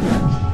Bye.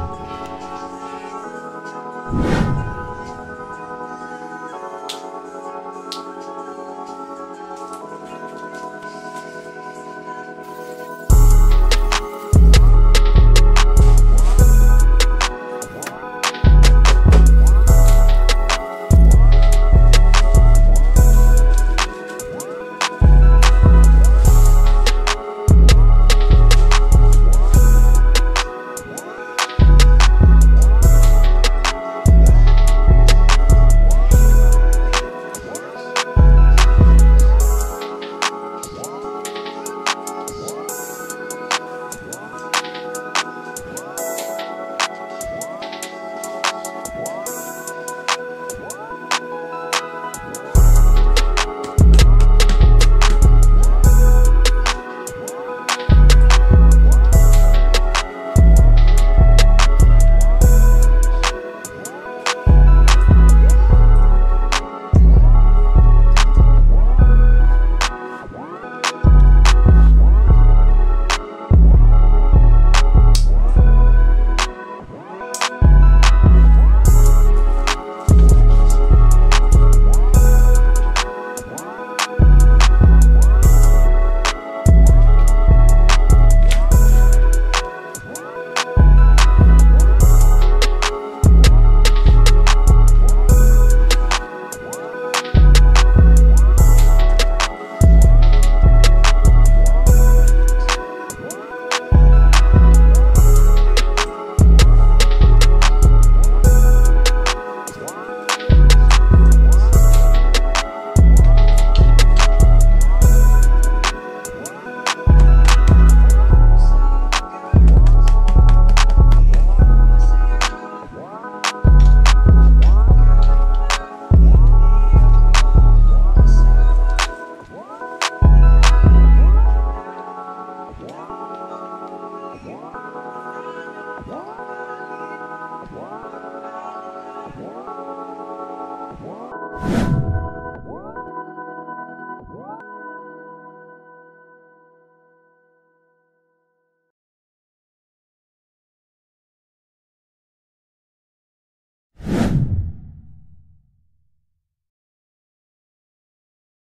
you